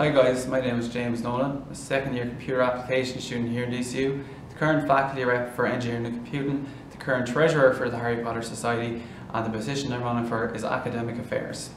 Hi guys, my name is James Nolan, a second year computer application student here in DCU, the current faculty rep for engineering and computing, the current treasurer for the Harry Potter Society, and the position I'm running for is academic affairs.